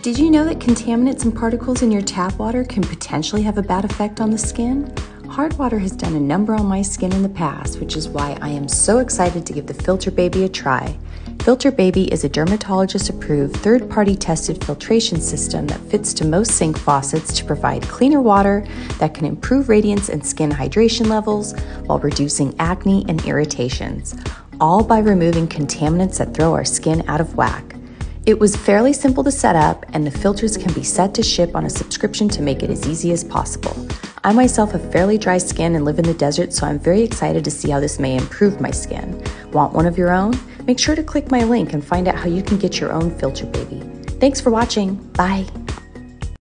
Did you know that contaminants and particles in your tap water can potentially have a bad effect on the skin? Hard water has done a number on my skin in the past, which is why I am so excited to give the Filter Baby a try. Filter Baby is a dermatologist approved, third party tested filtration system that fits to most sink faucets to provide cleaner water that can improve radiance and skin hydration levels while reducing acne and irritations, all by removing contaminants that throw our skin out of whack. It was fairly simple to set up, and the filters can be set to ship on a subscription to make it as easy as possible. I myself have fairly dry skin and live in the desert, so I'm very excited to see how this may improve my skin. Want one of your own? Make sure to click my link and find out how you can get your own filter baby. Thanks for watching. Bye.